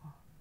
couple.